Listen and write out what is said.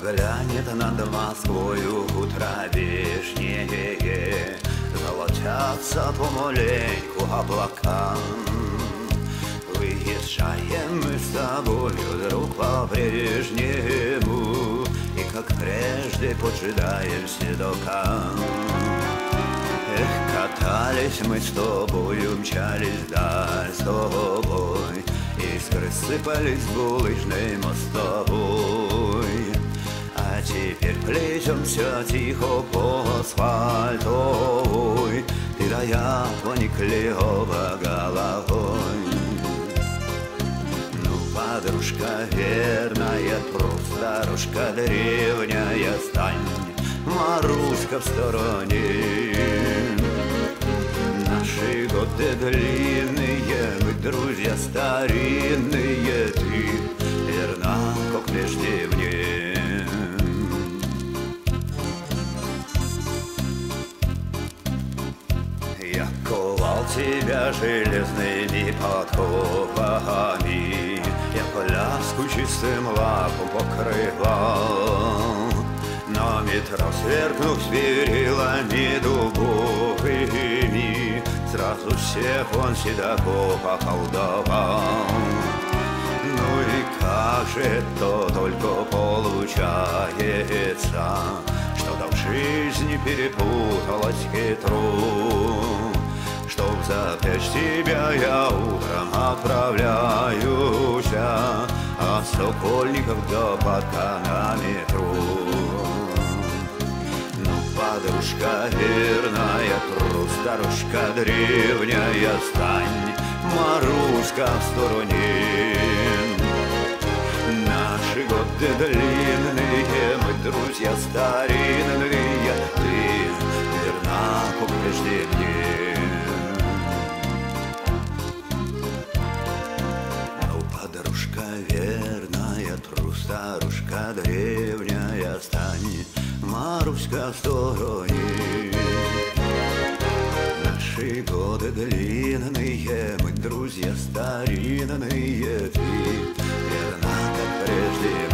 Глянет над Москвою утро вишнее Золотятся помаленьку облака. Выезжаем мы с тобою, друг, по-прежнему И как прежде поджидаем седока Эх, катались мы с тобою, мчались вдаль с тобой Искры сыпались с булыжной мостовой теперь плетемся тихо по асфальтовой. Ты да я поникли оба головой. Ну, подружка верная, просто старушка древняя Стань, Маруська в стороне. Наши годы длинные, мы друзья старинные, ты Я ковал тебя железными подковами, Я пляску чистым лаком покрывал. Но метро сверкнув перилами дубовыми, Сразу всех он седаков околдовал. Ну и как же это только получается, Что-то в жизни перепуталось хитро, Чтоб запрячь тебя я утром отправляюсь, А Сокольников до подка на метро. Ну, подружка верная, трус, старушка древняя, Стань, Маруська в стороне. Наши годы длинные, мы друзья старинные, прежде. Ну, подружка верная, трус, старушка древняя, Стань, Маруська в стороне. Наши годы длинные, мы друзья старинные, Ты верна, как прежде